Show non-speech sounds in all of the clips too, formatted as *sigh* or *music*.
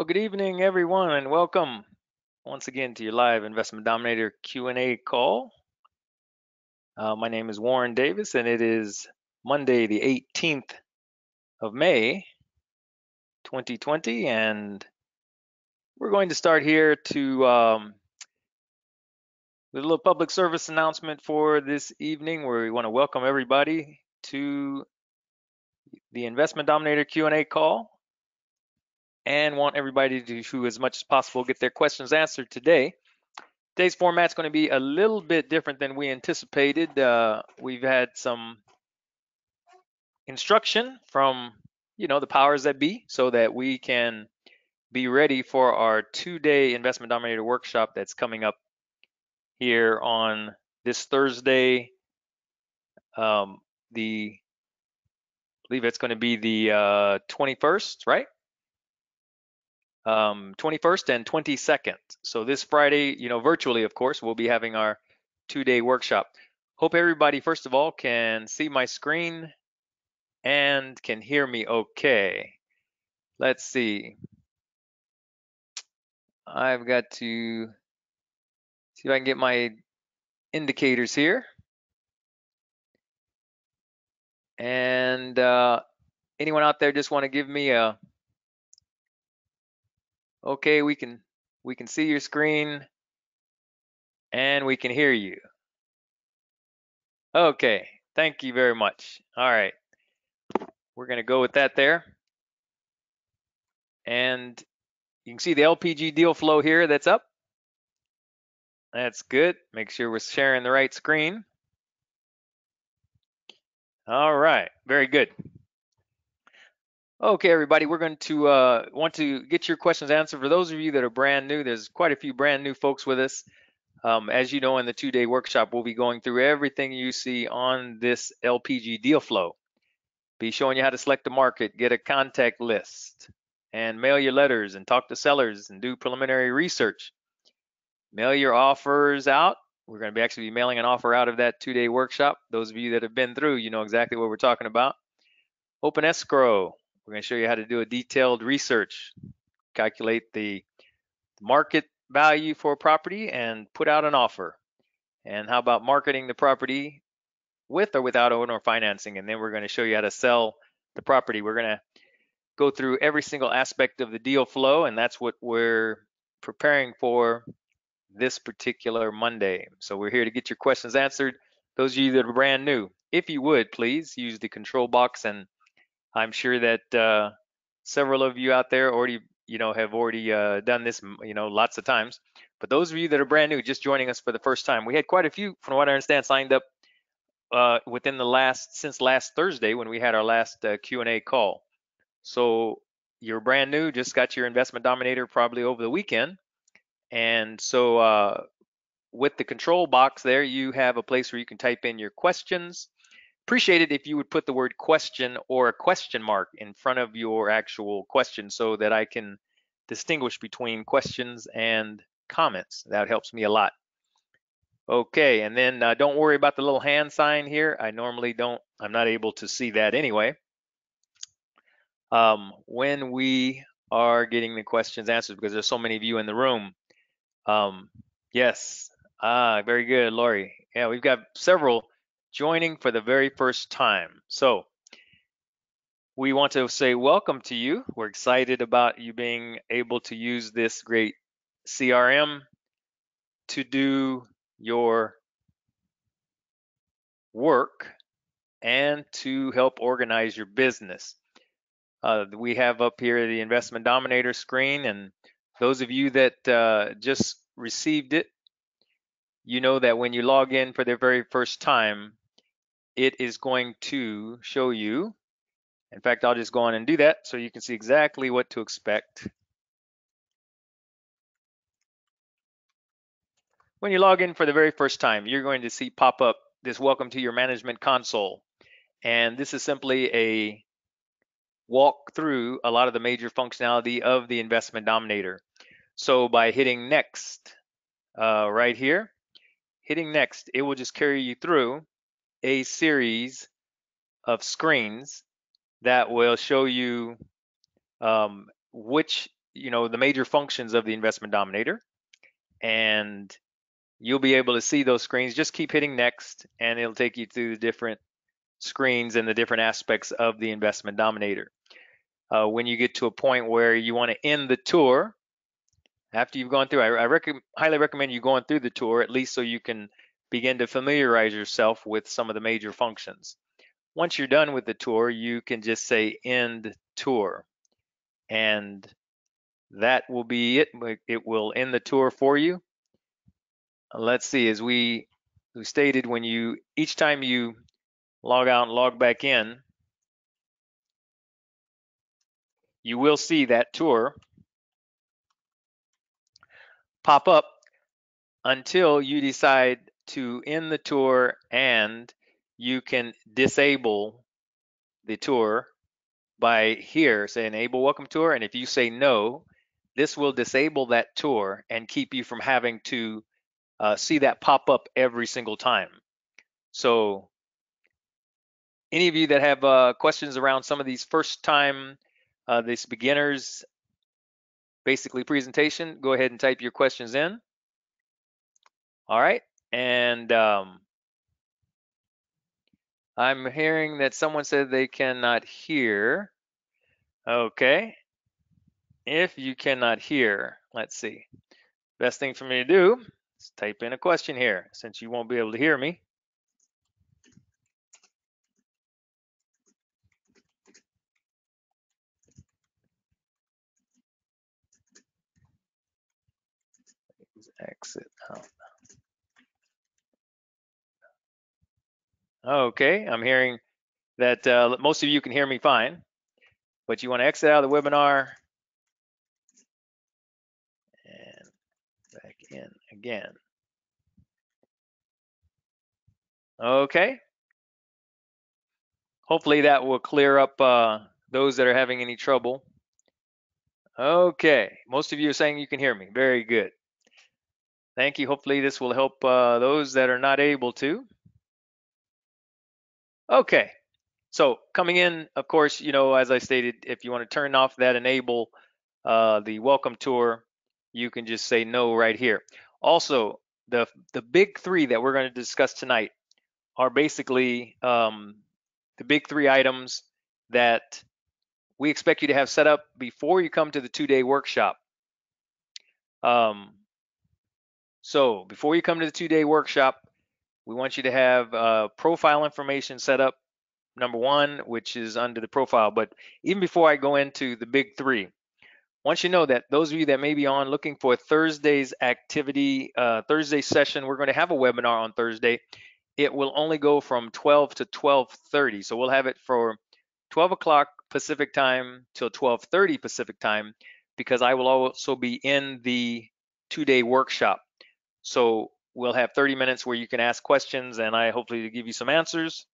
Well, good evening, everyone, and welcome once again to your live Investment Dominator Q&A call. Uh, my name is Warren Davis, and it is Monday, the 18th of May, 2020, and we're going to start here to um, with a little public service announcement for this evening, where we want to welcome everybody to the Investment Dominator Q&A call and want everybody to, as much as possible, get their questions answered today. Today's format is going to be a little bit different than we anticipated. Uh, we've had some instruction from, you know, the powers that be so that we can be ready for our two-day investment dominator workshop that's coming up here on this Thursday. Um, the I believe it's going to be the uh, 21st, right? Um, 21st and 22nd. So this Friday, you know, virtually, of course, we'll be having our two-day workshop. Hope everybody, first of all, can see my screen and can hear me okay. Let's see. I've got to see if I can get my indicators here. And uh, anyone out there just want to give me a Okay, we can we can see your screen and we can hear you. Okay, thank you very much. All right, we're gonna go with that there. And you can see the LPG deal flow here that's up. That's good. Make sure we're sharing the right screen. All right, very good. Okay, everybody, we're going to uh, want to get your questions answered. For those of you that are brand new, there's quite a few brand new folks with us. Um, as you know, in the two-day workshop, we'll be going through everything you see on this LPG deal flow. Be showing you how to select the market, get a contact list, and mail your letters and talk to sellers and do preliminary research. Mail your offers out. We're going to be actually be mailing an offer out of that two-day workshop. Those of you that have been through, you know exactly what we're talking about. Open escrow. We're going to show you how to do a detailed research, calculate the market value for a property and put out an offer. And how about marketing the property with or without owner financing? And then we're going to show you how to sell the property. We're going to go through every single aspect of the deal flow, and that's what we're preparing for this particular Monday. So we're here to get your questions answered. Those of you that are brand new, if you would, please use the control box and I'm sure that uh, several of you out there already, you know, have already uh, done this, you know, lots of times. But those of you that are brand new, just joining us for the first time, we had quite a few, from what I understand, signed up uh, within the last since last Thursday when we had our last uh, Q&A call. So you're brand new, just got your investment dominator probably over the weekend, and so uh, with the control box there, you have a place where you can type in your questions appreciate it if you would put the word question or a question mark in front of your actual question so that I can distinguish between questions and comments. That helps me a lot. Okay, and then uh, don't worry about the little hand sign here. I normally don't, I'm not able to see that anyway. Um, when we are getting the questions answered, because there's so many of you in the room. Um, yes, ah, very good, Lori. Yeah, we've got several joining for the very first time. So we want to say welcome to you. We're excited about you being able to use this great CRM to do your work and to help organize your business. Uh, we have up here the investment dominator screen and those of you that uh, just received it, you know that when you log in for the very first time, it is going to show you. In fact, I'll just go on and do that so you can see exactly what to expect. When you log in for the very first time, you're going to see pop up this welcome to your management console. And this is simply a walk through a lot of the major functionality of the investment dominator. So by hitting next uh, right here, hitting next, it will just carry you through a series of screens that will show you um, which you know, the major functions of the investment dominator. And you'll be able to see those screens. Just keep hitting next and it'll take you through the different screens and the different aspects of the investment dominator. Uh, when you get to a point where you want to end the tour, after you've gone through, I, I rec highly recommend you going through the tour at least so you can begin to familiarize yourself with some of the major functions. Once you're done with the tour, you can just say end tour and that will be it. It will end the tour for you. Uh, let's see, as we, we stated, when you each time you log out and log back in, you will see that tour pop up until you decide to end the tour and you can disable the tour by here say enable welcome tour. And if you say no this will disable that tour and keep you from having to uh, see that pop up every single time. So any of you that have uh, questions around some of these first time uh, this beginners basically presentation go ahead and type your questions in. All right and um, I'm hearing that someone said they cannot hear. Okay. If you cannot hear, let's see. Best thing for me to do is type in a question here since you won't be able to hear me. Exit out. Okay, I'm hearing that uh, most of you can hear me fine, but you want to exit out of the webinar and back in again. Okay. Hopefully that will clear up uh, those that are having any trouble. Okay, most of you are saying you can hear me. Very good. Thank you. Hopefully this will help uh, those that are not able to. Okay, so coming in, of course, you know, as I stated, if you want to turn off that enable uh, the welcome tour, you can just say no right here. Also, the the big three that we're going to discuss tonight are basically um, the big three items that we expect you to have set up before you come to the two-day workshop. Um, so before you come to the two-day workshop, we want you to have uh, profile information set up, number one, which is under the profile. But even before I go into the big three, once you know that those of you that may be on looking for Thursday's activity, uh, Thursday session, we're going to have a webinar on Thursday. It will only go from 12 to 12:30, so we'll have it for 12 o'clock Pacific time till 12:30 Pacific time, because I will also be in the two-day workshop. So we'll have 30 minutes where you can ask questions and I hopefully give you some answers.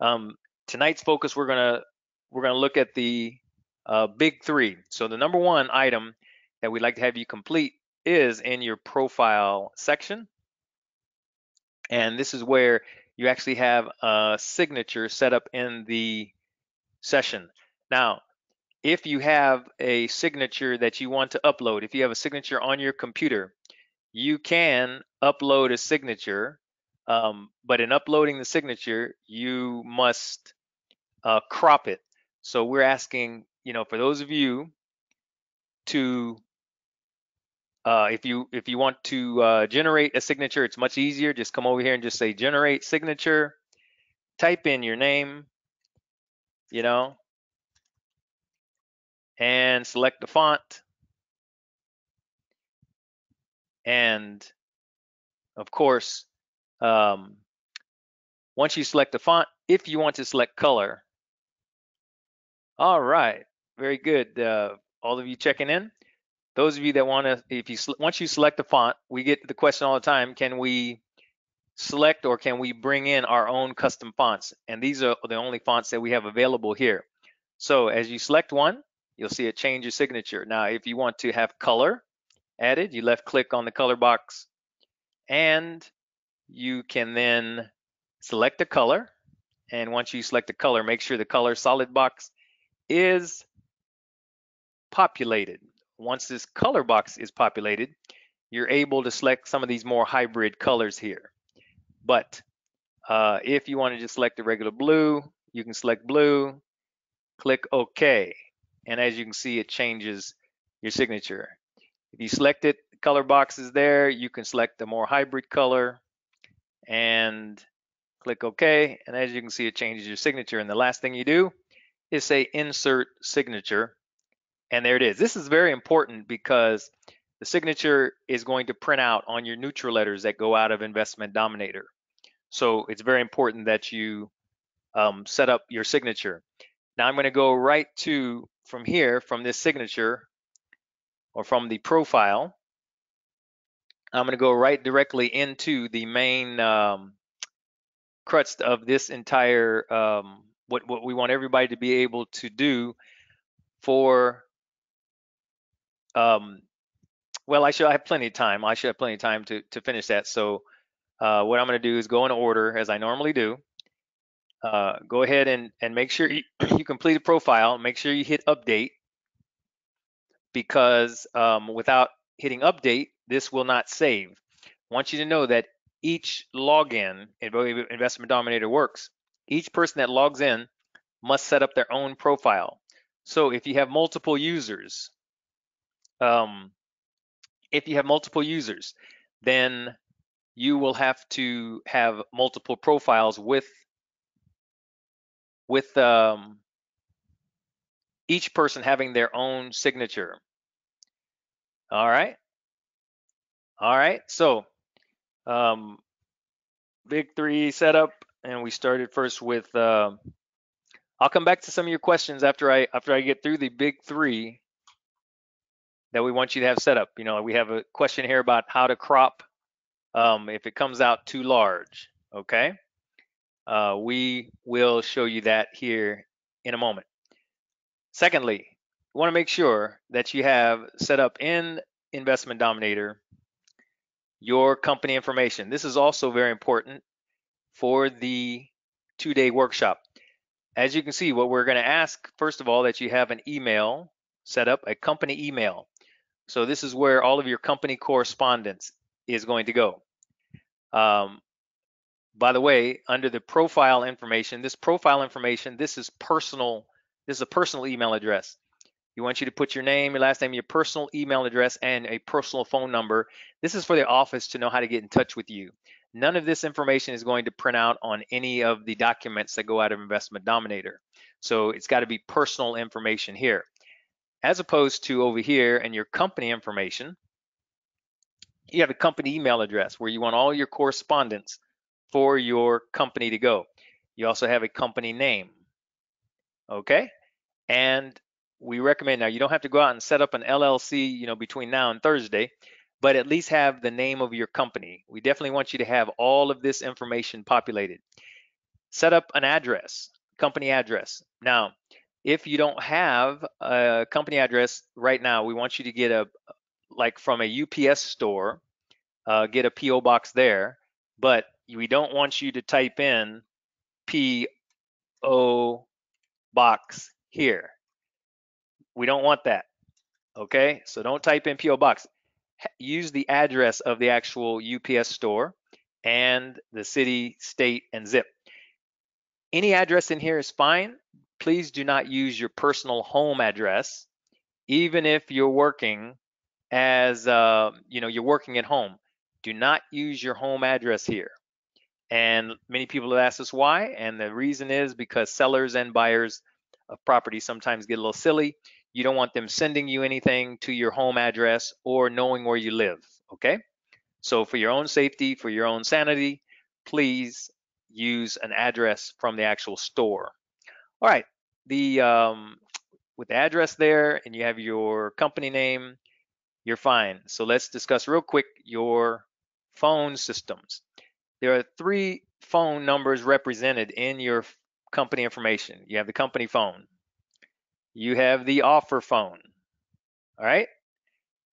Um, tonight's focus, we're gonna we're gonna look at the uh, big three. So the number one item that we'd like to have you complete is in your profile section. And this is where you actually have a signature set up in the session. Now, if you have a signature that you want to upload, if you have a signature on your computer, you can upload a signature, um, but in uploading the signature, you must uh, crop it. So we're asking, you know, for those of you to, uh, if you if you want to uh, generate a signature, it's much easier. Just come over here and just say generate signature. Type in your name, you know, and select the font. And of course, um, once you select the font, if you want to select color, all right, very good. Uh, all of you checking in. Those of you that want to, if you once you select the font, we get the question all the time: Can we select or can we bring in our own custom fonts? And these are the only fonts that we have available here. So as you select one, you'll see it change your signature. Now, if you want to have color, added, you left click on the color box and you can then select a color. And once you select a color, make sure the color solid box is populated. once this color box is populated, you're able to select some of these more hybrid colors here. But uh, if you want to just select the regular blue, you can select blue, click OK. And as you can see, it changes your signature. If you select it, color box is there. You can select the more hybrid color and click OK. And as you can see, it changes your signature. And the last thing you do is say insert signature. And there it is. This is very important because the signature is going to print out on your neutral letters that go out of Investment Dominator. So it's very important that you um, set up your signature. Now I'm going to go right to, from here, from this signature, or from the profile, I'm going to go right directly into the main um, crux of this entire, um, what, what we want everybody to be able to do for, um, well, I should I have plenty of time. I should have plenty of time to, to finish that. So uh, what I'm going to do is go in order as I normally do. Uh, go ahead and, and make sure you, *clears throat* you complete a profile. Make sure you hit update because um, without hitting update, this will not save. I want you to know that each login in Investment Dominator works. Each person that logs in must set up their own profile. So if you have multiple users, um, if you have multiple users, then you will have to have multiple profiles with with um, each person having their own signature. All right. All right. So um, big three setup, and we started first with. Uh, I'll come back to some of your questions after I after I get through the big three that we want you to have set up. You know, we have a question here about how to crop um, if it comes out too large. Okay. Uh, we will show you that here in a moment. Secondly, you want to make sure that you have set up in Investment Dominator your company information. This is also very important for the two-day workshop. As you can see, what we're going to ask, first of all, that you have an email set up, a company email. So this is where all of your company correspondence is going to go. Um, by the way, under the profile information, this profile information, this is personal, this is a personal email address. You want you to put your name, your last name, your personal email address, and a personal phone number. This is for the office to know how to get in touch with you. None of this information is going to print out on any of the documents that go out of Investment Dominator. So it's got to be personal information here. As opposed to over here and your company information, you have a company email address where you want all your correspondence for your company to go. You also have a company name. Okay? And we recommend now you don't have to go out and set up an LLC, you know, between now and Thursday, but at least have the name of your company. We definitely want you to have all of this information populated. Set up an address, company address. Now, if you don't have a company address right now, we want you to get a like from a UPS store, uh, get a PO box there, but we don't want you to type in PO box here. We don't want that. Okay, so don't type in PO box. Use the address of the actual UPS store and the city, state, and zip. Any address in here is fine. Please do not use your personal home address, even if you're working as uh, you know you're working at home. Do not use your home address here. And many people have asked us why, and the reason is because sellers and buyers of property sometimes get a little silly. You don't want them sending you anything to your home address or knowing where you live, okay? So for your own safety, for your own sanity, please use an address from the actual store. All right, the um, with the address there and you have your company name, you're fine. So let's discuss real quick your phone systems there are three phone numbers represented in your company information. You have the company phone, you have the offer phone, all right,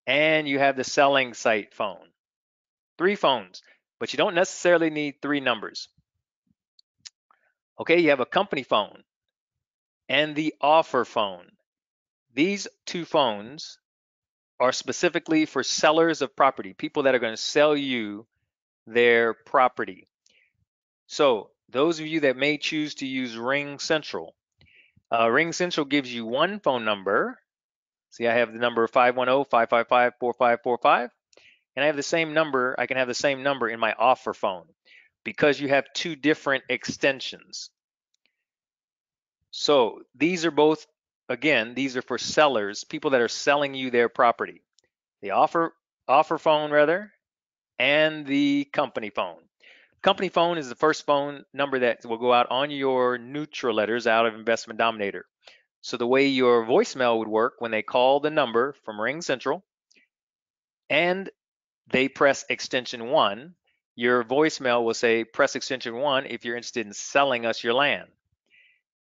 and you have the selling site phone. Three phones, but you don't necessarily need three numbers. Okay, you have a company phone and the offer phone. These two phones are specifically for sellers of property, people that are going to sell you their property. So those of you that may choose to use Ring Central, uh, Ring Central gives you one phone number. See, I have the number 510-555-4545, and I have the same number. I can have the same number in my offer phone because you have two different extensions. So these are both, again, these are for sellers, people that are selling you their property. The offer offer phone rather, and the company phone. Company phone is the first phone number that will go out on your neutral letters out of Investment Dominator. So the way your voicemail would work when they call the number from Ring Central and they press extension one, your voicemail will say press extension one if you're interested in selling us your land.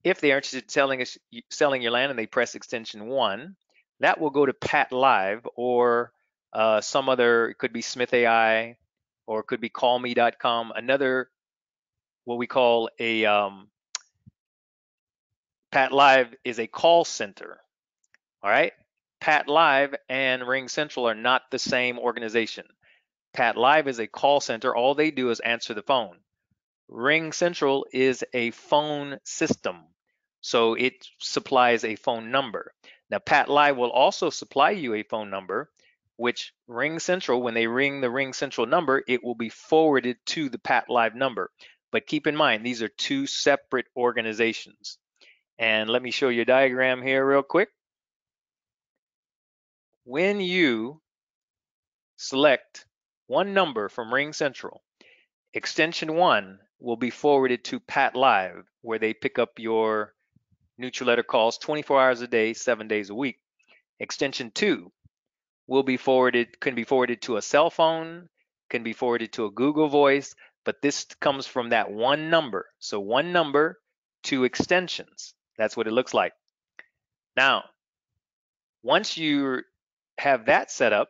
If they are interested in selling us selling your land and they press extension one, that will go to Pat Live or uh, some other, it could be Smith AI or it could be callme.com, another what we call a um, Pat Live is a call center. All right. Pat Live and Ring Central are not the same organization. Pat Live is a call center. All they do is answer the phone. Ring Central is a phone system. So it supplies a phone number. Now, Pat Live will also supply you a phone number, which Ring Central, when they ring the Ring Central number, it will be forwarded to the Pat Live number. But keep in mind, these are two separate organizations. And let me show you a diagram here real quick. When you select one number from Ring Central, extension one will be forwarded to Pat Live, where they pick up your neutral letter calls 24 hours a day, seven days a week. Extension two will be forwarded, can be forwarded to a cell phone, can be forwarded to a Google Voice, but this comes from that one number. So one number, two extensions. That's what it looks like. Now, once you have that set up,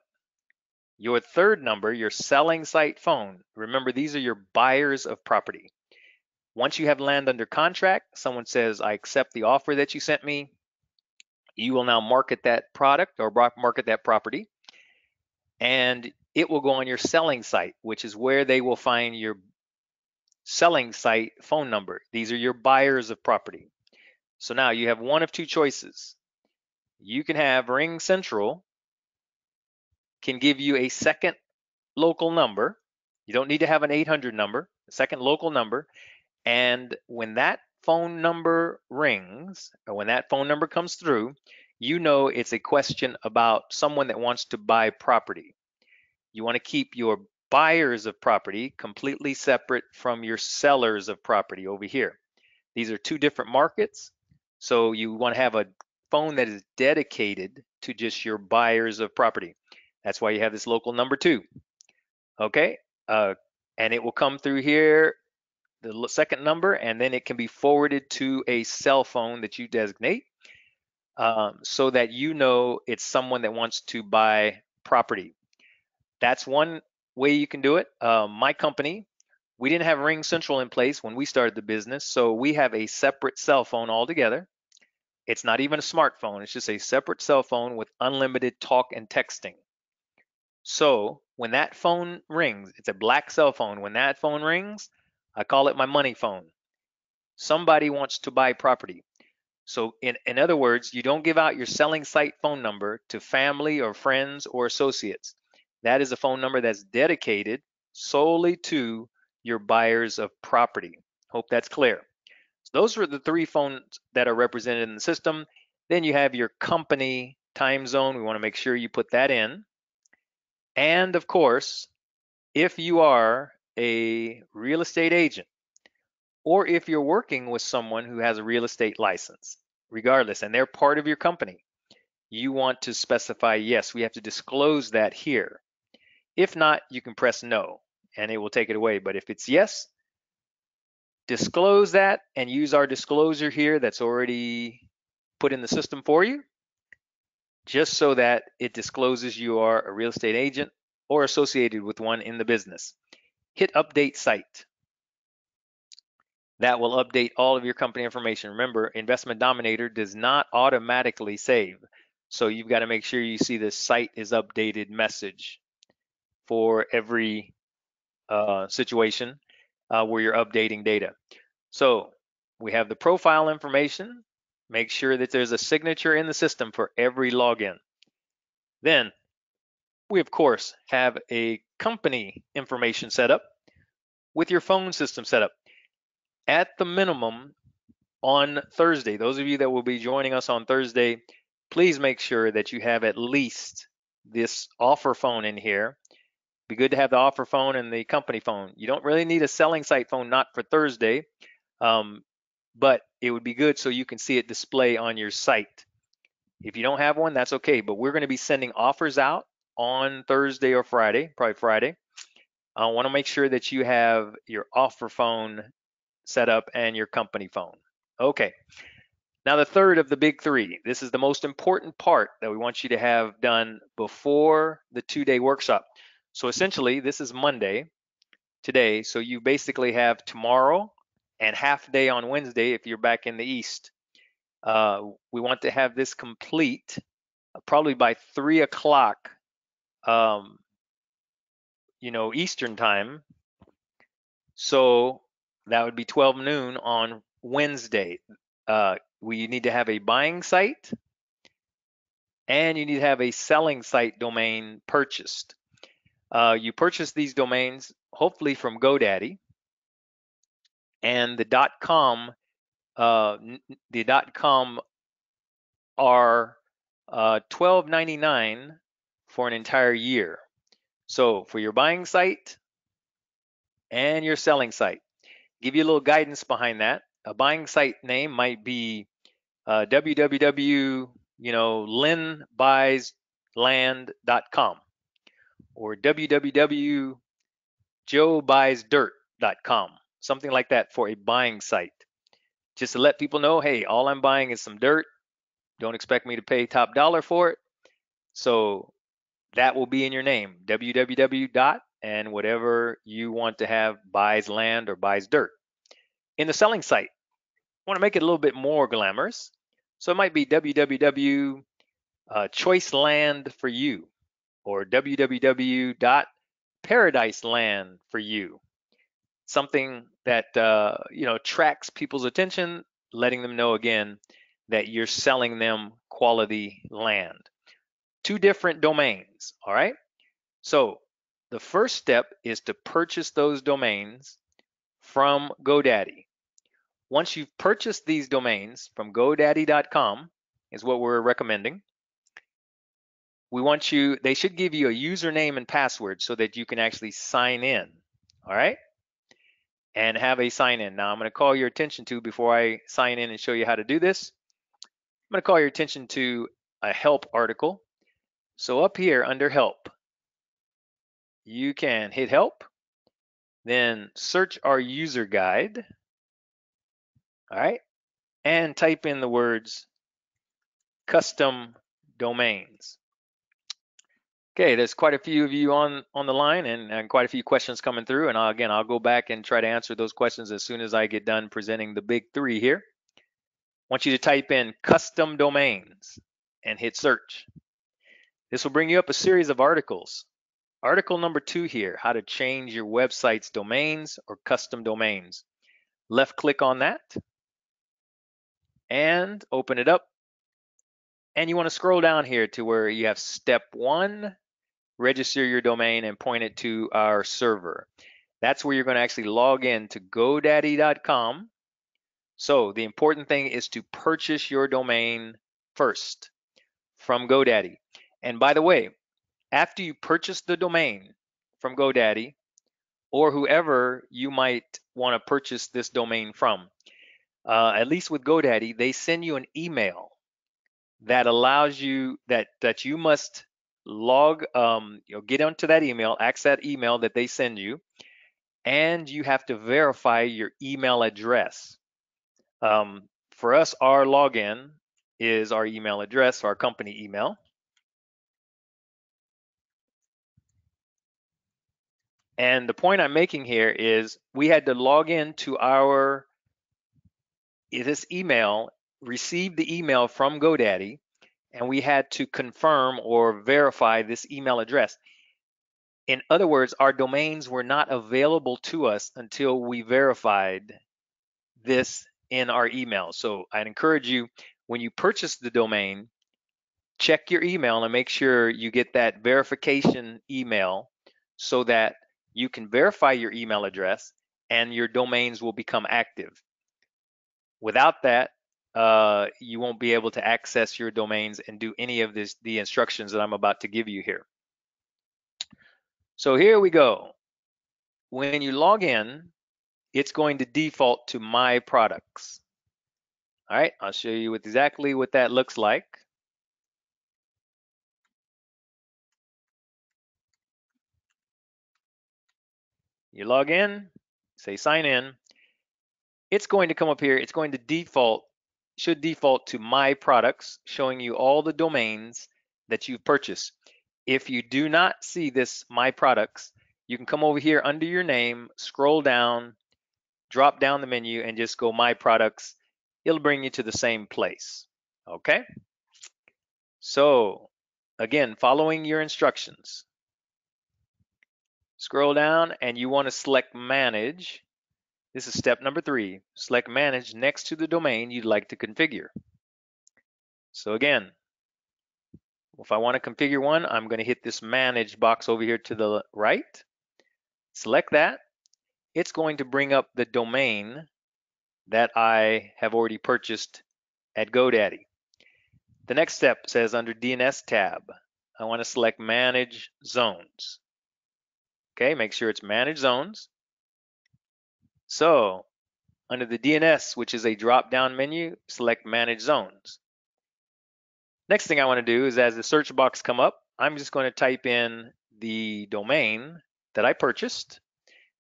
your third number, your selling site phone, remember these are your buyers of property. Once you have land under contract, someone says, I accept the offer that you sent me, you will now market that product or market that property and it will go on your selling site, which is where they will find your selling site phone number. These are your buyers of property. So now you have one of two choices. You can have Ring Central can give you a second local number. You don't need to have an 800 number, a second local number. And when that phone number rings, or when that phone number comes through, you know it's a question about someone that wants to buy property. You want to keep your buyers of property completely separate from your sellers of property over here. These are two different markets. So you want to have a phone that is dedicated to just your buyers of property. That's why you have this local number two. Okay, uh, and it will come through here the second number, and then it can be forwarded to a cell phone that you designate um, so that you know it's someone that wants to buy property. That's one way you can do it. Um, my company, we didn't have Ring Central in place when we started the business, so we have a separate cell phone altogether. It's not even a smartphone, it's just a separate cell phone with unlimited talk and texting. So when that phone rings, it's a black cell phone. When that phone rings, I call it my money phone. Somebody wants to buy property. So in, in other words, you don't give out your selling site phone number to family or friends or associates. That is a phone number that's dedicated solely to your buyers of property. Hope that's clear. So those are the three phones that are represented in the system. Then you have your company time zone. We want to make sure you put that in. And of course, if you are a real estate agent, or if you're working with someone who has a real estate license, regardless, and they're part of your company, you want to specify, yes, we have to disclose that here. If not, you can press no and it will take it away. But if it's yes, disclose that and use our disclosure here that's already put in the system for you, just so that it discloses you are a real estate agent or associated with one in the business hit update site. That will update all of your company information. Remember, Investment Dominator does not automatically save. So you've got to make sure you see the site is updated message for every uh, situation uh, where you're updating data. So we have the profile information. Make sure that there's a signature in the system for every login. Then we, of course, have a company information setup with your phone system set up. At the minimum, on Thursday, those of you that will be joining us on Thursday, please make sure that you have at least this offer phone in here. Be good to have the offer phone and the company phone. You don't really need a selling site phone, not for Thursday, um, but it would be good so you can see it display on your site. If you don't have one, that's okay, but we're going to be sending offers out on Thursday or Friday, probably Friday. I want to make sure that you have your offer phone set up and your company phone. Okay. Now the third of the big three. This is the most important part that we want you to have done before the two-day workshop. So essentially, this is Monday today. So you basically have tomorrow and half day on Wednesday if you're back in the East. Uh, we want to have this complete uh, probably by three o'clock, um, you know, Eastern time. So that would be 12 noon on Wednesday. Uh, we need to have a buying site and you need to have a selling site domain purchased. Uh, you purchase these domains hopefully from GoDaddy and the .com uh, the .com are uh, 12.99 for an entire year. So for your buying site and your selling site, give you a little guidance behind that. A buying site name might be uh, www, you know, linbuysland.com or www.joebuysdirt.com, something like that for a buying site just to let people know, hey, all I'm buying is some dirt. Don't expect me to pay top dollar for it. So that will be in your name, www dot and whatever you want to have buys land or buys dirt. In the selling site, want to make it a little bit more glamorous. So it might be www uh, choice land for you or www dot paradise land for you something that uh, you know attracts people's attention, letting them know again that you're selling them quality land. Two different domains, all right? So the first step is to purchase those domains from GoDaddy. Once you've purchased these domains from godaddy.com is what we're recommending. We want you, they should give you a username and password so that you can actually sign in, all right? and have a sign in. Now I'm going to call your attention to, before I sign in and show you how to do this, I'm going to call your attention to a help article. So up here under help, you can hit help, then search our user guide, all right, and type in the words custom domains. Okay, there's quite a few of you on on the line and, and quite a few questions coming through. And I'll, again, I'll go back and try to answer those questions as soon as I get done presenting the big three here. I want you to type in custom domains and hit search. This will bring you up a series of articles. Article number two here, how to change your website's domains or custom domains. Left click on that and open it up. And you want to scroll down here to where you have step one register your domain and point it to our server. That's where you're going to actually log in to godaddy.com. So the important thing is to purchase your domain first from GoDaddy. And by the way, after you purchase the domain from GoDaddy or whoever you might want to purchase this domain from, uh, at least with GoDaddy, they send you an email that allows you that that you must log, um, you know, get onto that email, access that email that they send you, and you have to verify your email address. Um, for us, our login is our email address, our company email. And the point I'm making here is we had to log in to our eh, this email, receive the email from GoDaddy, and we had to confirm or verify this email address. In other words, our domains were not available to us until we verified this in our email. So I'd encourage you when you purchase the domain, check your email and make sure you get that verification email so that you can verify your email address and your domains will become active. Without that, uh, you won't be able to access your domains and do any of this, the instructions that I'm about to give you here. So here we go. When you log in, it's going to default to my products. All right, I'll show you exactly what that looks like. You log in, say sign in. It's going to come up here. It's going to default, should default to my products, showing you all the domains that you've purchased. If you do not see this my products, you can come over here under your name, scroll down, drop down the menu and just go my products. It'll bring you to the same place. Okay. So again, following your instructions, Scroll down and you want to select manage. This is step number three. Select manage next to the domain you'd like to configure. So again, if I want to configure one, I'm going to hit this manage box over here to the right. Select that. It's going to bring up the domain that I have already purchased at GoDaddy. The next step says under DNS tab, I want to select manage zones. Okay, make sure it's manage zones. So under the DNS, which is a drop-down menu, select manage zones. Next thing I want to do is as the search box come up, I'm just going to type in the domain that I purchased.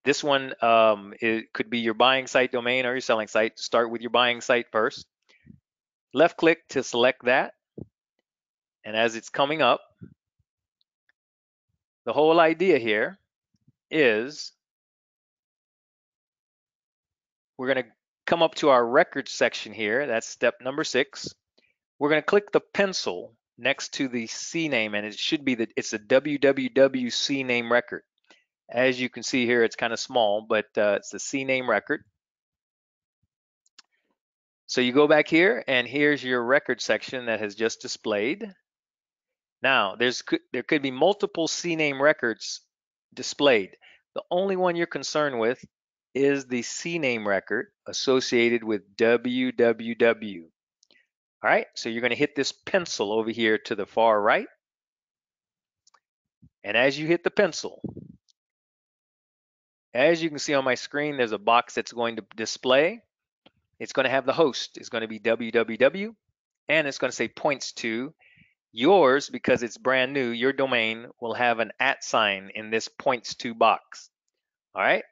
This one, um, it could be your buying site domain or your selling site. Start with your buying site first. Left click to select that. And as it's coming up, the whole idea here is we're going to come up to our records section here. That's step number six. We're going to click the pencil next to the CNAME, and it should be that it's a www CNAME record. As you can see here, it's kind of small, but uh, it's the CNAME record. So you go back here, and here's your record section that has just displayed. Now, there's there could be multiple CNAME records displayed. The only one you're concerned with is the CNAME record associated with www. All right, so you're going to hit this pencil over here to the far right. And as you hit the pencil, as you can see on my screen, there's a box that's going to display. It's going to have the host. It's going to be www, and it's going to say points to Yours, because it's brand new, your domain will have an at sign in this points to box. All right.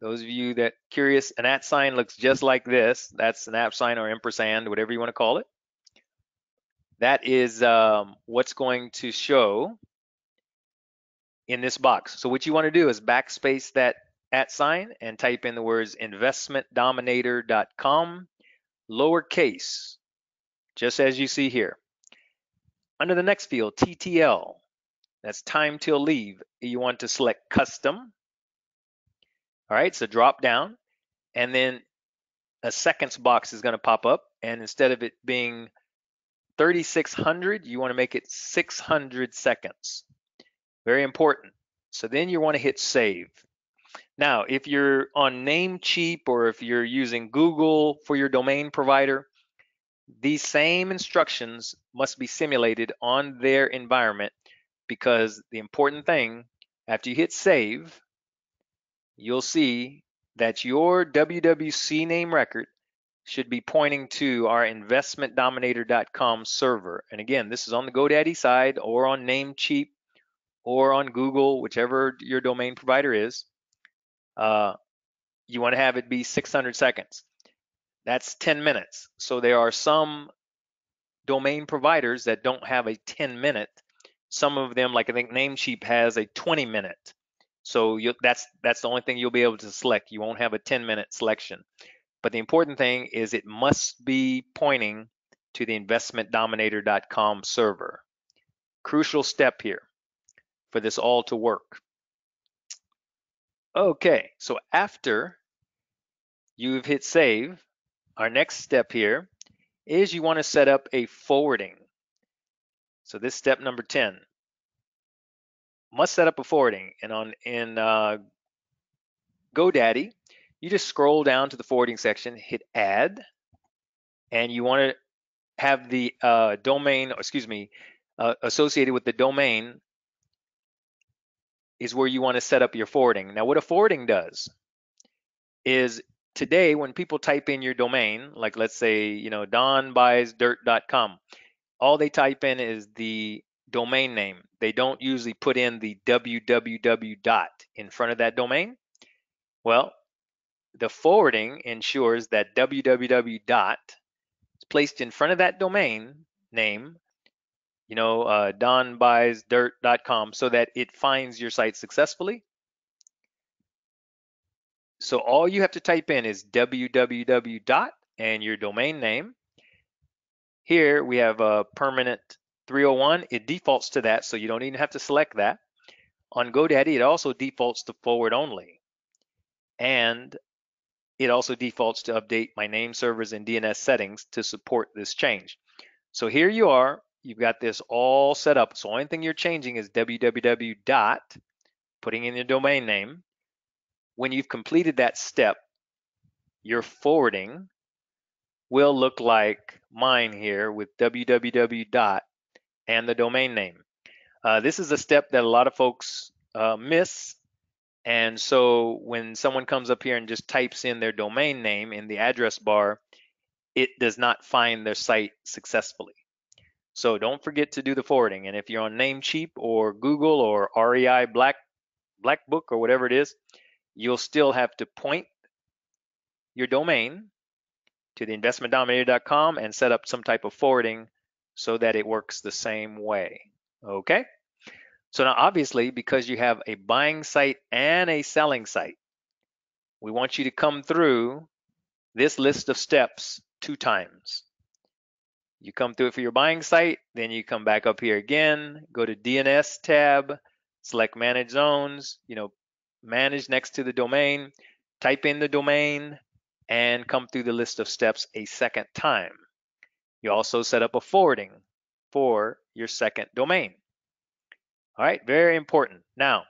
Those of you that curious, an at sign looks just like this. That's an at sign or ampersand, whatever you want to call it. That is um, what's going to show in this box. So what you want to do is backspace that at sign and type in the words investmentdominator.com lowercase, just as you see here. Under the next field, TTL, that's time till leave, you want to select custom. All right, so drop down, and then a seconds box is going to pop up, and instead of it being 3600, you want to make it 600 seconds. Very important. So then you want to hit save. Now, if you're on Namecheap or if you're using Google for your domain provider, these same instructions must be simulated on their environment because the important thing, after you hit save, you'll see that your WWC name record should be pointing to our investmentdominator.com server. And again, this is on the GoDaddy side or on Namecheap or on Google, whichever your domain provider is. Uh, you want to have it be 600 seconds. That's 10 minutes. So there are some domain providers that don't have a 10 minute. Some of them, like I think Namecheap has a 20 minute. So that's that's the only thing you'll be able to select. You won't have a 10 minute selection. But the important thing is it must be pointing to the investmentdominator.com server. Crucial step here for this all to work. Okay, so after you've hit save, our next step here is you want to set up a forwarding. So this step number 10 must set up a forwarding. And on in uh, GoDaddy you just scroll down to the forwarding section hit add and you want to have the uh, domain excuse me uh, associated with the domain is where you want to set up your forwarding. Now what a forwarding does is today when people type in your domain like let's say you know donbuysdirt.com all they type in is the domain name. They don't usually put in the www dot in front of that domain. Well, the forwarding ensures that www dot is placed in front of that domain name, you know, uh, donbuysdirt.com, so that it finds your site successfully. So all you have to type in is www dot and your domain name. Here we have a permanent 301, it defaults to that, so you don't even have to select that. On GoDaddy, it also defaults to forward only. And it also defaults to update my name servers and DNS settings to support this change. So here you are, you've got this all set up. So only thing you're changing is www dot, putting in your domain name. When you've completed that step, your forwarding will look like mine here with www dot and the domain name. Uh, this is a step that a lot of folks uh, miss. And so when someone comes up here and just types in their domain name in the address bar, it does not find their site successfully. So don't forget to do the forwarding. And if you're on Namecheap or Google or REI Black Black Book or whatever it is, you'll still have to point your domain to the investmentdominator.com and set up some type of forwarding so that it works the same way. Okay? So now obviously because you have a buying site and a selling site, we want you to come through this list of steps two times. You come through it for your buying site, then you come back up here again, go to DNS tab, select manage zones, you know, manage next to the domain, type in the domain, and come through the list of steps a second time. You also set up a forwarding for your second domain. All right, very important. Now,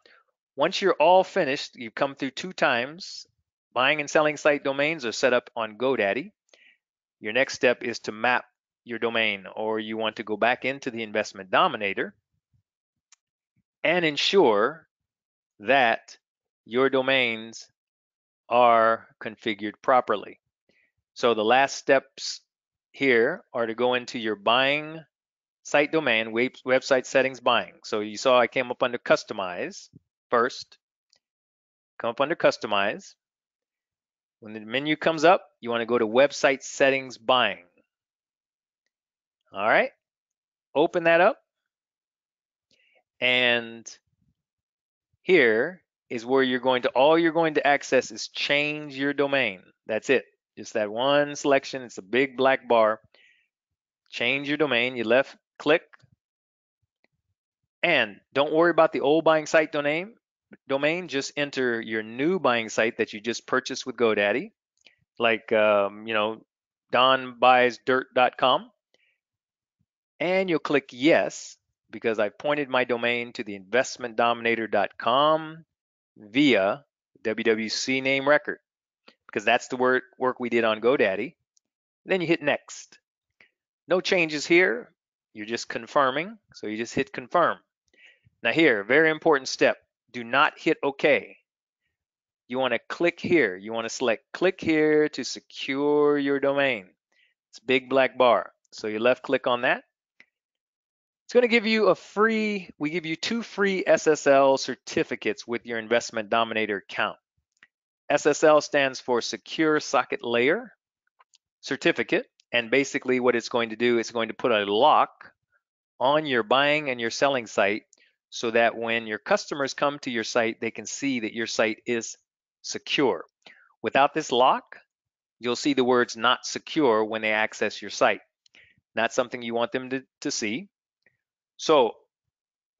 once you're all finished, you've come through two times, buying and selling site domains are set up on GoDaddy. Your next step is to map your domain or you want to go back into the investment dominator and ensure that your domains are configured properly. So the last steps here are to go into your buying site domain, website settings buying. So you saw I came up under customize first, come up under customize. When the menu comes up, you wanna go to website settings buying. All right, open that up. And here is where you're going to, all you're going to access is change your domain. That's it. Just that one selection. It's a big black bar. Change your domain. You left click. And don't worry about the old buying site domain. Domain. Just enter your new buying site that you just purchased with GoDaddy, like um, you know, donbuysdirt.com. And you'll click yes because I pointed my domain to the investmentdominator.com via WWC name record because that's the work, work we did on GoDaddy. Then you hit next. No changes here. You're just confirming. So you just hit confirm. Now here, very important step. Do not hit OK. You want to click here. You want to select click here to secure your domain. It's big black bar. So you left click on that. It's going to give you a free, we give you two free SSL certificates with your Investment Dominator account. SSL stands for Secure Socket Layer Certificate. And basically what it's going to do, is going to put a lock on your buying and your selling site so that when your customers come to your site, they can see that your site is secure. Without this lock, you'll see the words not secure when they access your site. not something you want them to, to see. So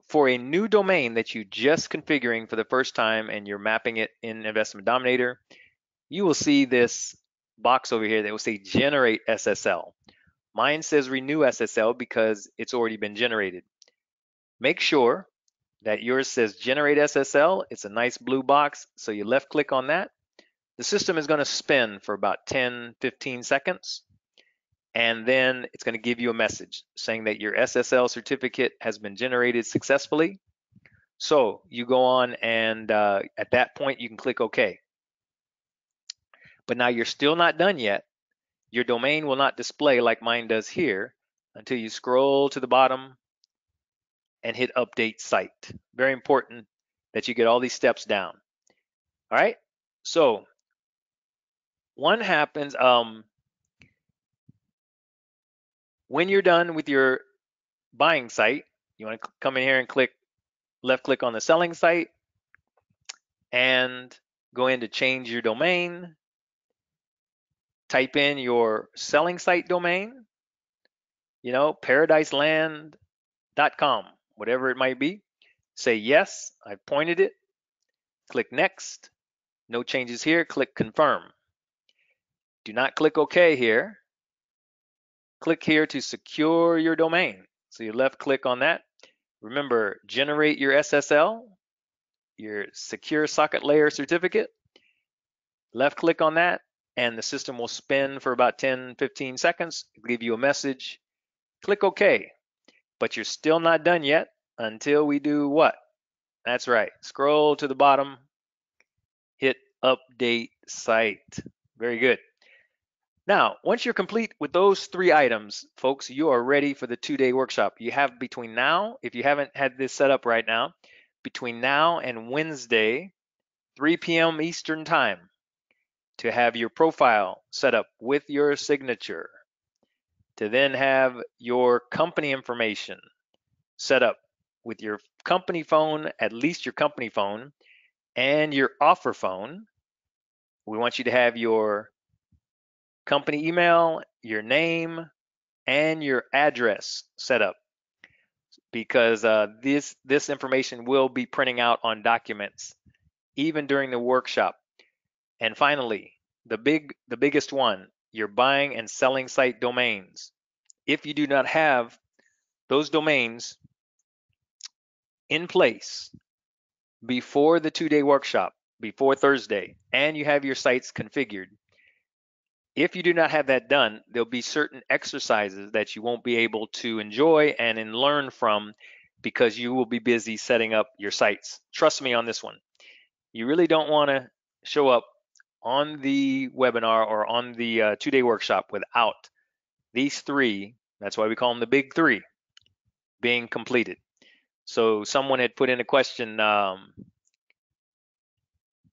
for a new domain that you just configuring for the first time and you're mapping it in Investment Dominator, you will see this box over here that will say generate SSL. Mine says renew SSL because it's already been generated. Make sure that yours says generate SSL. It's a nice blue box. So you left click on that. The system is going to spin for about 10, 15 seconds. And then it's going to give you a message saying that your SSL certificate has been generated successfully. So you go on and uh, at that point you can click OK. But now you're still not done yet. Your domain will not display like mine does here until you scroll to the bottom and hit update site. Very important that you get all these steps down. All right, so one happens um, when you're done with your buying site, you want to come in here and click left click on the selling site and go in to change your domain. Type in your selling site domain, you know, paradiseland.com whatever it might be. Say yes, I've pointed it. Click next. No changes here, click confirm. Do not click OK here. Click here to secure your domain. So you left click on that. Remember, generate your SSL, your secure socket layer certificate. Left click on that and the system will spin for about 10, 15 seconds, give you a message. Click OK but you're still not done yet until we do what? That's right. Scroll to the bottom, hit update site. Very good. Now, once you're complete with those three items, folks, you are ready for the two-day workshop. You have between now, if you haven't had this set up right now, between now and Wednesday, 3 p.m. Eastern Time, to have your profile set up with your signature to then have your company information set up with your company phone, at least your company phone, and your offer phone. We want you to have your company email, your name, and your address set up because uh, this this information will be printing out on documents even during the workshop. And finally, the big the biggest one your buying and selling site domains. If you do not have those domains in place before the two day workshop, before Thursday, and you have your sites configured, if you do not have that done, there'll be certain exercises that you won't be able to enjoy and learn from because you will be busy setting up your sites. Trust me on this one. You really don't want to show up on the webinar or on the uh, two-day workshop without these three, that's why we call them the big three, being completed. So someone had put in a question, um,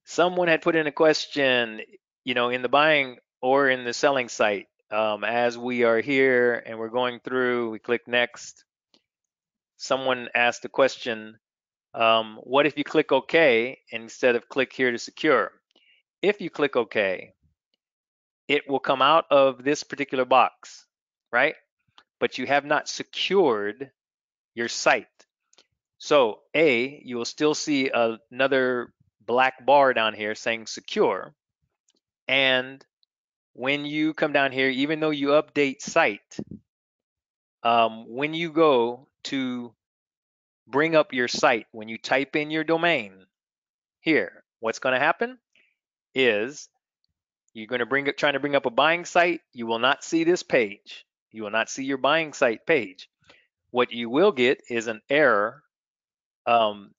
someone had put in a question, you know, in the buying or in the selling site, um, as we are here and we're going through, we click next. Someone asked a question, um, what if you click OK instead of click here to secure? If you click OK, it will come out of this particular box, right? But you have not secured your site. So A, you will still see another black bar down here saying secure. And when you come down here, even though you update site, um, when you go to bring up your site, when you type in your domain here, what's going to happen? is you're going to bring it trying to bring up a buying site you will not see this page you will not see your buying site page what you will get is an error um,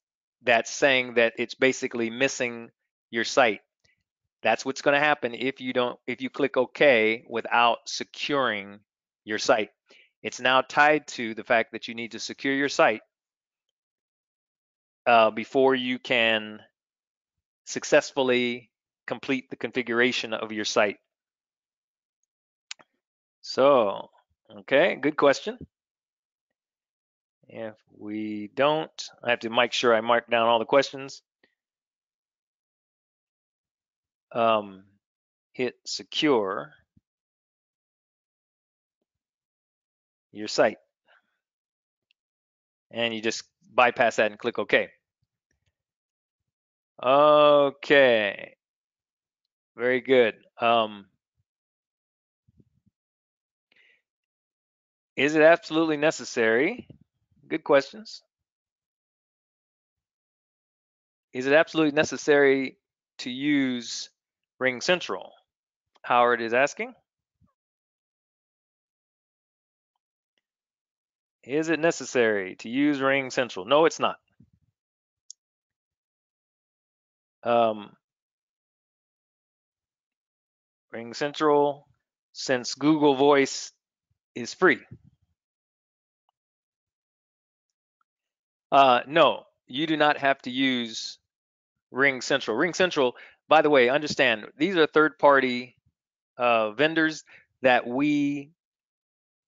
that's saying that it's basically missing your site that's what's going to happen if you don't if you click OK without securing your site it's now tied to the fact that you need to secure your site uh, before you can successfully complete the configuration of your site. So, okay, good question. If we don't, I have to make sure I mark down all the questions. Um, hit secure. your site. And you just bypass that and click OK. Okay. Very good. Um, is it absolutely necessary? Good questions. Is it absolutely necessary to use Ring Central? Howard is asking. Is it necessary to use Ring Central? No, it's not. Um, Ring Central, since Google Voice is free. Uh, no, you do not have to use Ring Central. Ring Central, by the way, understand these are third-party uh, vendors that we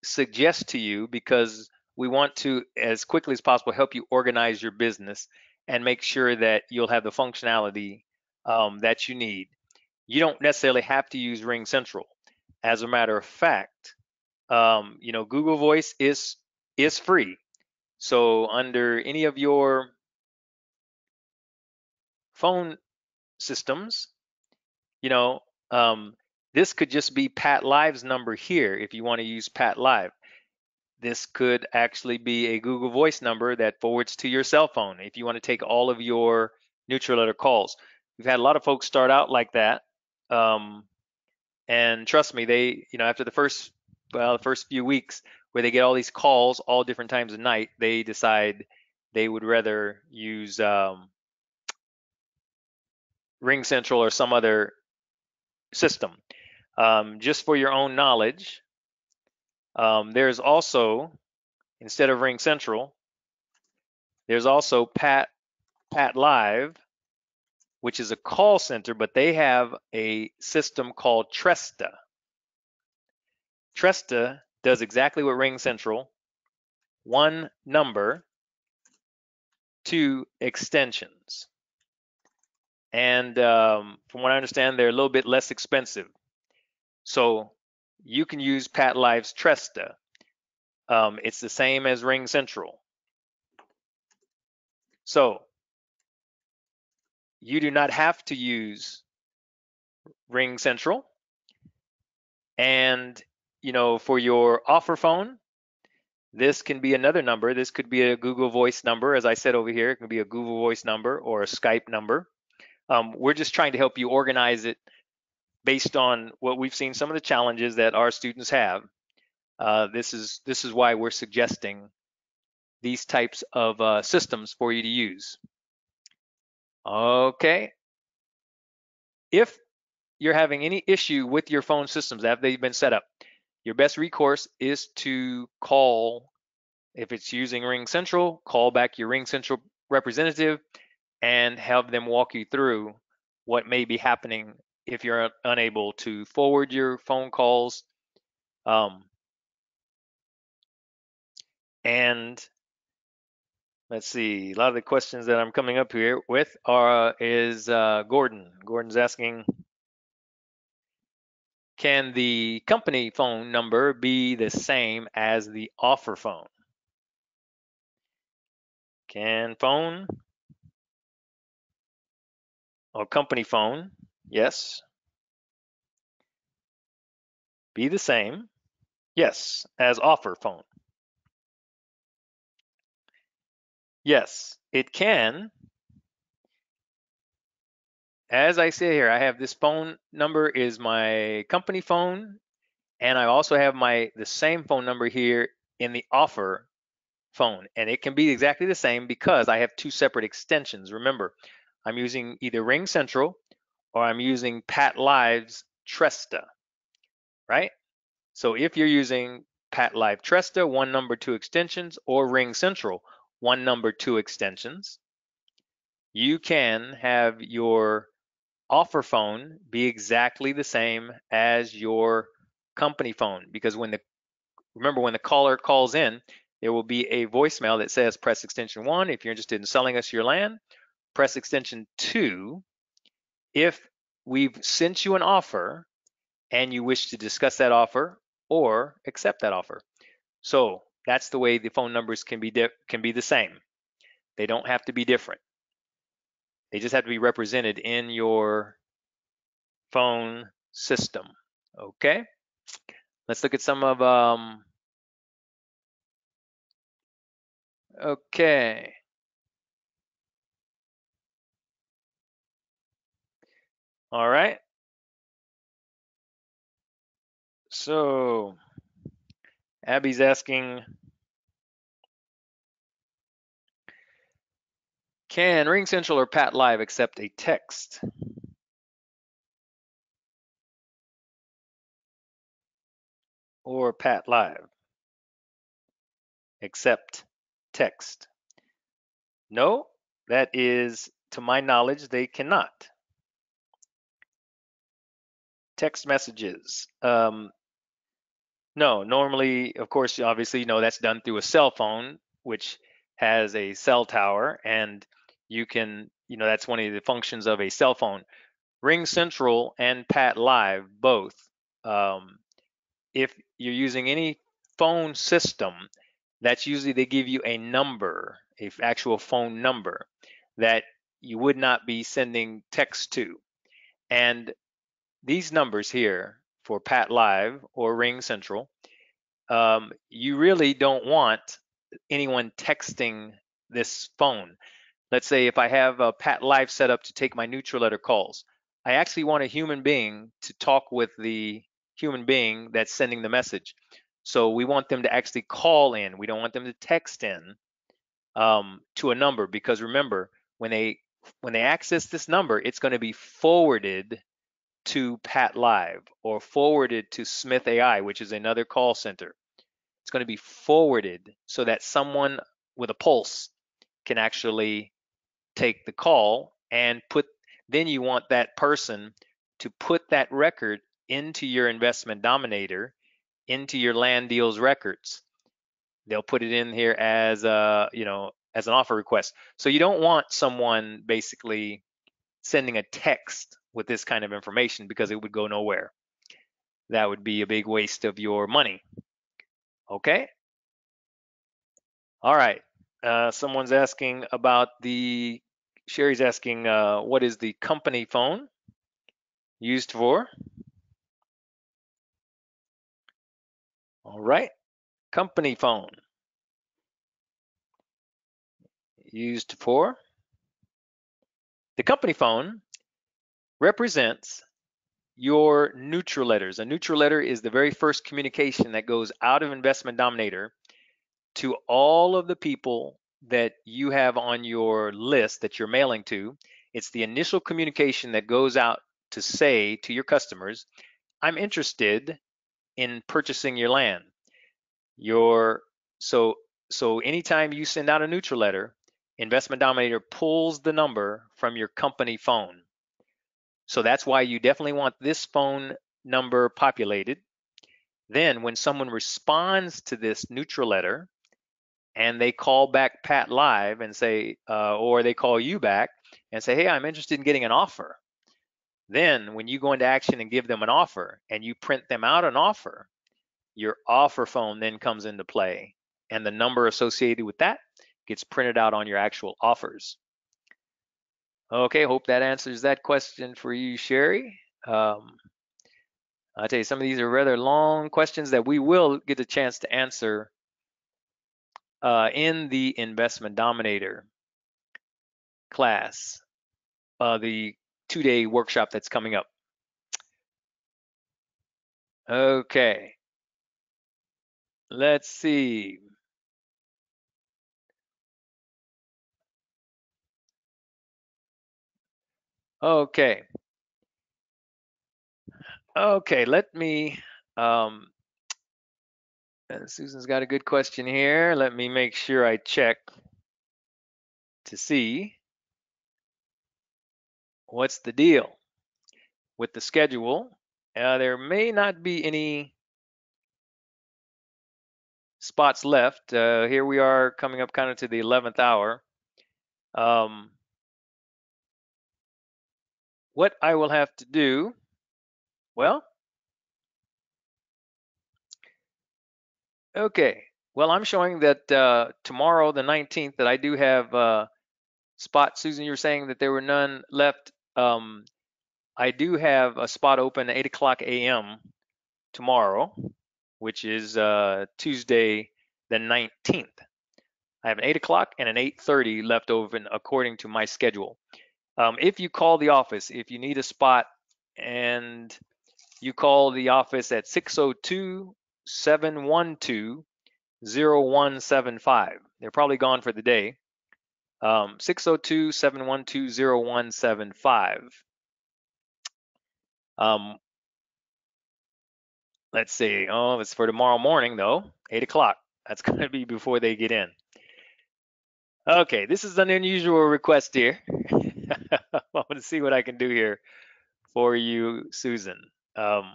suggest to you because we want to, as quickly as possible, help you organize your business and make sure that you'll have the functionality um, that you need. You don't necessarily have to use Ring Central. As a matter of fact, um, you know, Google Voice is is free. So under any of your phone systems, you know, um, this could just be Pat Live's number here if you want to use Pat Live. This could actually be a Google Voice number that forwards to your cell phone if you want to take all of your neutral letter calls. We've had a lot of folks start out like that. Um, and trust me, they, you know, after the first, well, the first few weeks where they get all these calls all different times of night, they decide they would rather use um, Ring Central or some other system. Um, just for your own knowledge, um, there's also, instead of Ring Central, there's also Pat Pat Live, which is a call center, but they have a system called Tresta. Tresta does exactly what Ring Central, one number, two extensions. And um, from what I understand, they're a little bit less expensive. So you can use Pat Live's Tresta. Um, it's the same as Ring Central. So you do not have to use Ring Central. And, you know, for your offer phone, this can be another number. This could be a Google Voice number. As I said over here, it can be a Google Voice number or a Skype number. Um, we're just trying to help you organize it based on what we've seen some of the challenges that our students have. Uh, this is this is why we're suggesting these types of uh, systems for you to use. Okay. If you're having any issue with your phone systems after they've been set up, your best recourse is to call, if it's using Ring Central, call back your Ring Central representative and have them walk you through what may be happening if you're unable to forward your phone calls. Um, and let's see, a lot of the questions that I'm coming up here with are is uh, Gordon. Gordon's asking, can the company phone number be the same as the offer phone? Can phone or company phone, yes. Be the same, yes, as offer phone. Yes, it can. As I say here, I have this phone number is my company phone, and I also have my the same phone number here in the offer phone, and it can be exactly the same because I have two separate extensions. Remember, I'm using either Ring Central or I'm using Pat Live's Tresta, right? So if you're using Pat Live Tresta, one number, two extensions, or Ring Central, one number, two extensions, you can have your offer phone be exactly the same as your company phone because when the remember when the caller calls in there will be a voicemail that says press extension one if you're interested in selling us your land press extension 2 if we've sent you an offer and you wish to discuss that offer or accept that offer. So that's the way the phone numbers can be can be the same. They don't have to be different. They just have to be represented in your phone system. Okay. Let's look at some of um. Okay. All right. So Abby's asking, can Ring Central or Pat Live accept a text? Or Pat Live accept text? No, that is, to my knowledge, they cannot. Text messages. Um, no, normally, of course, obviously, you know, that's done through a cell phone, which has a cell tower, and you can, you know, that's one of the functions of a cell phone. Ring Central and Pat Live both. Um, if you're using any phone system, that's usually they give you a number, a actual phone number that you would not be sending text to. And these numbers here for Pat Live or Ring Central, um, you really don't want anyone texting this phone. Let's say if I have a Pat Live set up to take my neutral letter calls, I actually want a human being to talk with the human being that's sending the message. So we want them to actually call in. We don't want them to text in um, to a number because remember, when they when they access this number, it's going to be forwarded to Pat Live or forwarded to Smith AI, which is another call center. It's going to be forwarded so that someone with a pulse can actually take the call and put then you want that person to put that record into your investment dominator into your land deals records they'll put it in here as a you know as an offer request so you don't want someone basically sending a text with this kind of information because it would go nowhere. That would be a big waste of your money. Okay. All right. Uh, someone's asking about the, Sherry's asking, uh, what is the company phone used for? All right. Company phone used for the company phone represents your neutral letters. A neutral letter is the very first communication that goes out of Investment Dominator to all of the people that you have on your list that you're mailing to. It's the initial communication that goes out to say to your customers, I'm interested in purchasing your land. Your so so anytime you send out a neutral letter, Investment Dominator pulls the number from your company phone. So that's why you definitely want this phone number populated. Then when someone responds to this neutral letter and they call back Pat Live and say, uh, or they call you back and say, hey, I'm interested in getting an offer. Then when you go into action and give them an offer and you print them out an offer, your offer phone then comes into play and the number associated with that gets printed out on your actual offers. Okay, hope that answers that question for you, Sherry. Um, I'll tell you, some of these are rather long questions that we will get a chance to answer uh, in the Investment Dominator class, uh, the two-day workshop that's coming up. Okay, let's see. Okay. Okay, let me, um, Susan's got a good question here. Let me make sure I check to see what's the deal with the schedule. Uh, there may not be any spots left. Uh, here we are coming up kind of to the 11th hour. Um, what I will have to do, well, okay, well, I'm showing that uh, tomorrow, the 19th, that I do have uh, spot. Susan, you were saying that there were none left. Um, I do have a spot open at 8 o'clock a.m. tomorrow, which is uh, Tuesday the 19th. I have an 8 o'clock and an 8.30 left open according to my schedule. Um, if you call the office, if you need a spot and you call the office at 602 712 0175. They're probably gone for the day. Um, 602 712 0175. Um, let's see. Oh, it's for tomorrow morning, though, 8 o'clock. That's *laughs* going to be before they get in. Okay, this is an unusual request here. *laughs* *laughs* I'm going to see what I can do here for you, Susan. Um,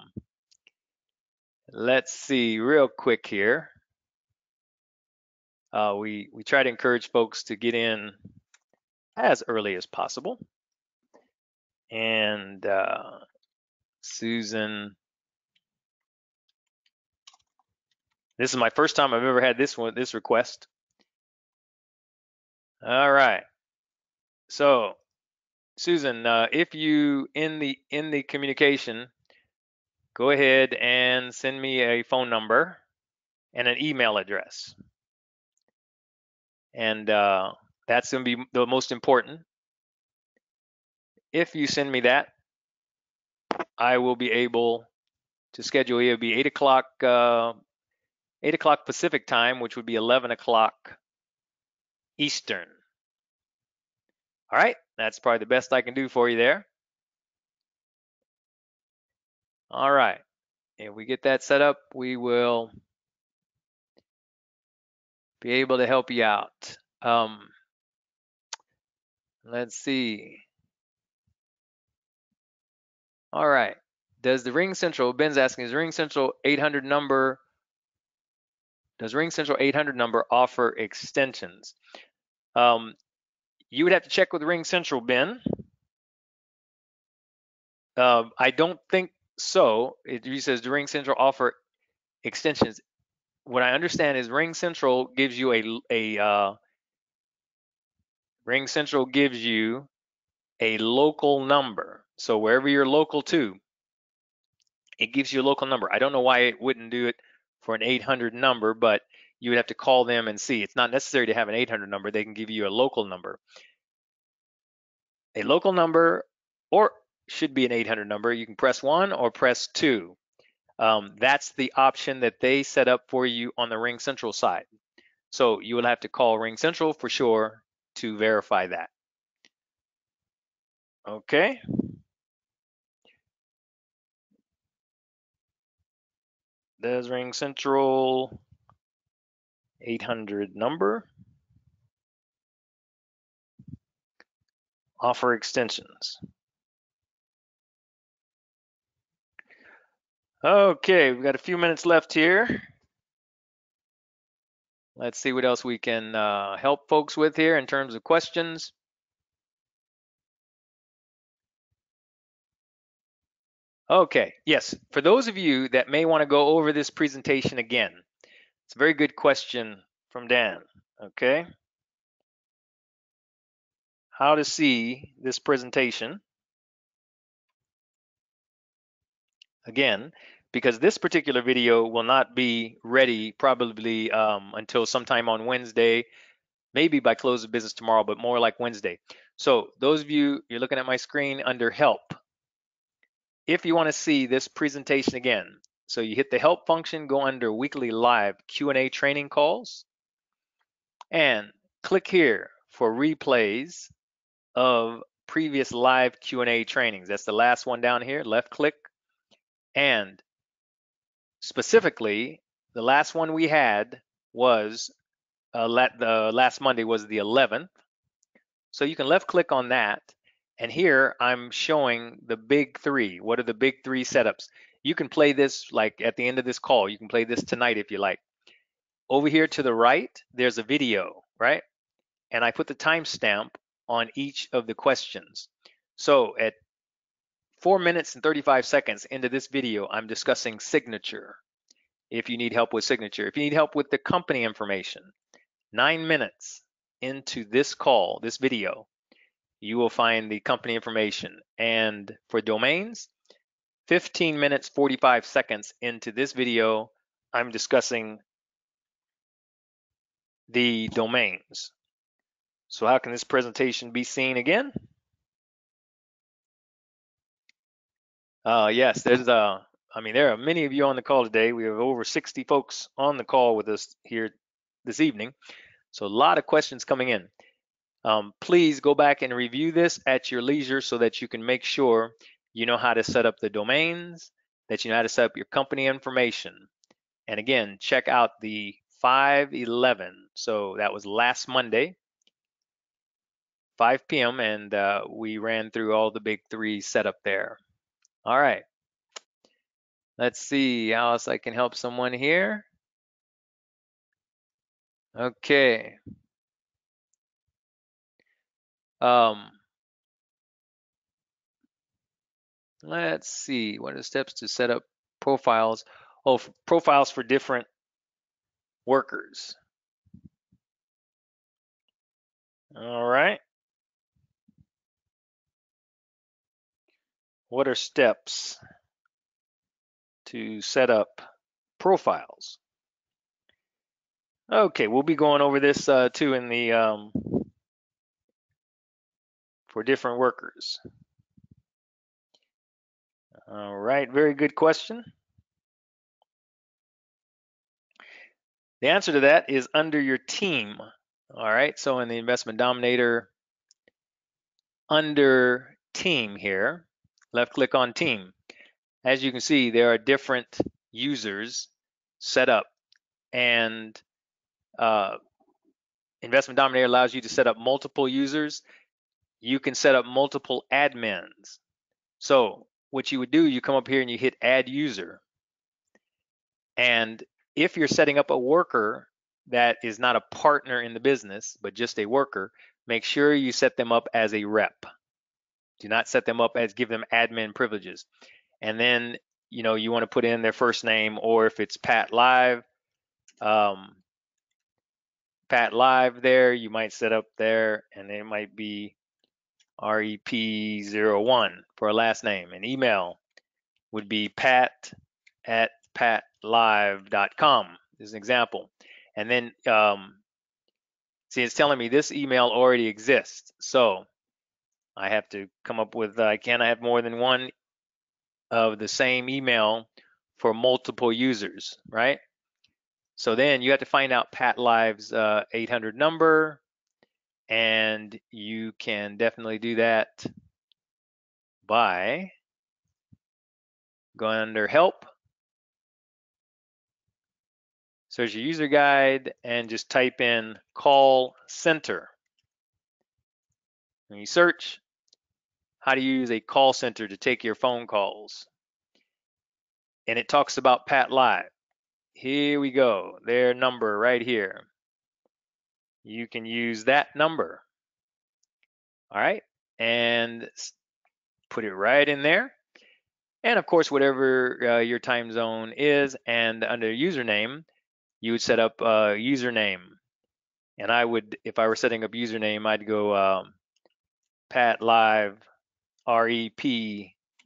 let's see real quick here. Uh, we, we try to encourage folks to get in as early as possible. And uh, Susan, this is my first time I've ever had this one, this request. All right. So, Susan, uh, if you in the in the communication, go ahead and send me a phone number and an email address, and uh, that's going to be the most important. If you send me that, I will be able to schedule. It will be eight o'clock, uh, eight o'clock Pacific time, which would be eleven o'clock Eastern. All right, that's probably the best I can do for you there. All right, if we get that set up, we will be able to help you out. Um, let's see. All right, does the Ring Central, Ben's asking, is Ring Central 800 number, does Ring Central 800 number offer extensions? Um, you would have to check with Ring Central, Ben. Uh, I don't think so. It he says, do Ring Central offer extensions? What I understand is Ring Central gives you a a uh, Ring Central gives you a local number. So wherever you're local to, it gives you a local number. I don't know why it wouldn't do it for an 800 number, but you would have to call them and see. It's not necessary to have an 800 number. They can give you a local number. A local number or should be an 800 number. You can press one or press two. Um, that's the option that they set up for you on the Ring Central side. So you will have to call Ring Central for sure to verify that. Okay. Does Ring Central 800 number. Offer extensions. Okay, we've got a few minutes left here. Let's see what else we can uh, help folks with here in terms of questions. Okay, yes, for those of you that may want to go over this presentation again, it's a very good question from Dan, okay? How to see this presentation. Again, because this particular video will not be ready probably um, until sometime on Wednesday, maybe by close of business tomorrow, but more like Wednesday. So those of you, you're looking at my screen under help. If you wanna see this presentation again, so you hit the help function, go under weekly live Q&A training calls, and click here for replays of previous live Q&A trainings. That's the last one down here, left click. And specifically, the last one we had was, uh, the last Monday was the 11th. So you can left click on that. And here I'm showing the big three. What are the big three setups? You can play this like at the end of this call. You can play this tonight if you like. Over here to the right, there's a video, right? And I put the timestamp on each of the questions. So at four minutes and 35 seconds into this video, I'm discussing signature. if you need help with signature. If you need help with the company information, nine minutes into this call, this video, you will find the company information. And for domains, 15 minutes, 45 seconds into this video, I'm discussing the domains. So how can this presentation be seen again? Uh, yes, there's uh, I mean, there are many of you on the call today. We have over 60 folks on the call with us here this evening. So a lot of questions coming in. Um, please go back and review this at your leisure so that you can make sure you know how to set up the domains, that you know how to set up your company information. And again, check out the 511. So that was last Monday, 5 p.m. And uh, we ran through all the big three setup there. All right. Let's see how else I can help someone here. Okay. Um, let's see, what are the steps to set up profiles? Oh, profiles for different workers. All right. What are steps to set up profiles? Okay, we'll be going over this uh, too in the um, for different workers. All right, very good question. The answer to that is under your team. All right, so in the investment dominator, under team here, left click on team. As you can see, there are different users set up and uh, investment dominator allows you to set up multiple users. You can set up multiple admins. So what you would do, you come up here and you hit add user. And if you're setting up a worker that is not a partner in the business, but just a worker, make sure you set them up as a rep. Do not set them up as give them admin privileges. And then, you know, you want to put in their first name or if it's Pat Live, um, Pat Live there, you might set up there and it might be REP01 for a last name. And email would be pat at patlive.com. Is an example. And then, um, see, it's telling me this email already exists. So I have to come up with, uh, can I have more than one of the same email for multiple users, right? So then you have to find out Pat Live's uh, 800 number, and you can definitely do that by going under help, search your user guide, and just type in call center. When you search, how to use a call center to take your phone calls. And it talks about Pat Live. Here we go, their number right here you can use that number. All right, and put it right in there. And of course, whatever uh, your time zone is, and under username, you would set up a username. And I would, if I were setting up username, I'd go um, Pat Live REP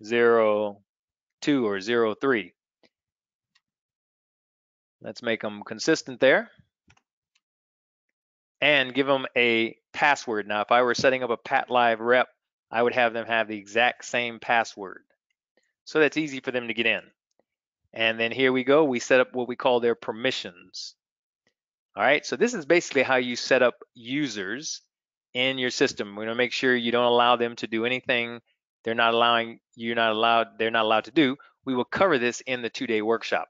02 or 03. Let's make them consistent there and give them a password. Now, if I were setting up a Pat Live rep, I would have them have the exact same password. So that's easy for them to get in. And then here we go, we set up what we call their permissions. All right, so this is basically how you set up users in your system. We're gonna make sure you don't allow them to do anything they're not allowing, you're not allowed, they're not allowed to do. We will cover this in the two-day workshop.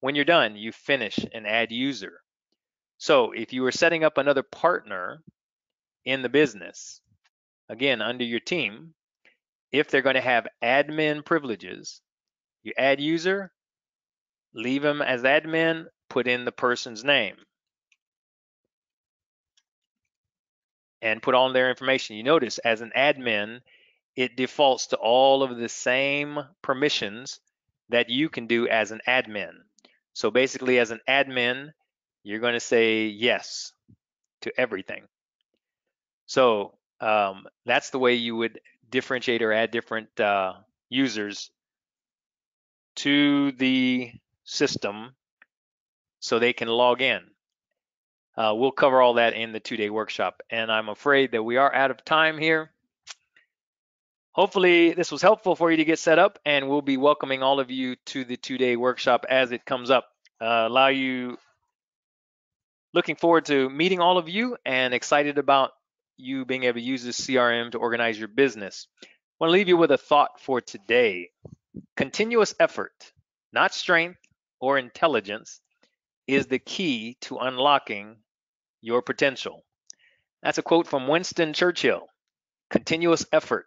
When you're done, you finish and add user. So if you were setting up another partner in the business, again, under your team, if they're going to have admin privileges, you add user, leave them as admin, put in the person's name. And put all their information. You notice as an admin, it defaults to all of the same permissions that you can do as an admin. So basically, as an admin, you're going to say yes to everything. So um, that's the way you would differentiate or add different uh, users to the system so they can log in. Uh, we'll cover all that in the two-day workshop. And I'm afraid that we are out of time here. Hopefully this was helpful for you to get set up and we'll be welcoming all of you to the two-day workshop as it comes up. Uh, allow you, looking forward to meeting all of you and excited about you being able to use this CRM to organize your business. I want to leave you with a thought for today. Continuous effort, not strength or intelligence, is the key to unlocking your potential. That's a quote from Winston Churchill. Continuous effort,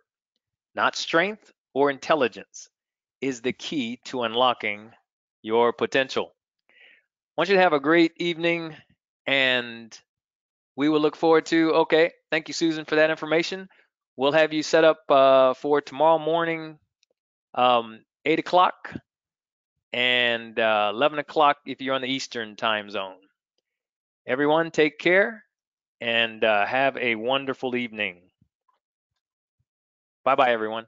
not strength or intelligence, is the key to unlocking your potential. I want you to have a great evening and we will look forward to, okay, thank you, Susan, for that information. We'll have you set up uh, for tomorrow morning, um, 8 o'clock and uh, 11 o'clock if you're on the Eastern time zone. Everyone, take care and uh, have a wonderful evening. Bye bye, everyone.